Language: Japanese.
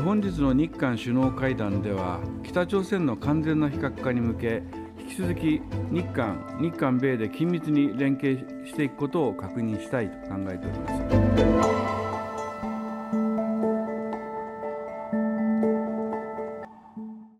本日の日韓首脳会談では、北朝鮮の完全な非核化に向け、引き続き日韓、日韓米で緊密に連携していくことを確認したいと考えております。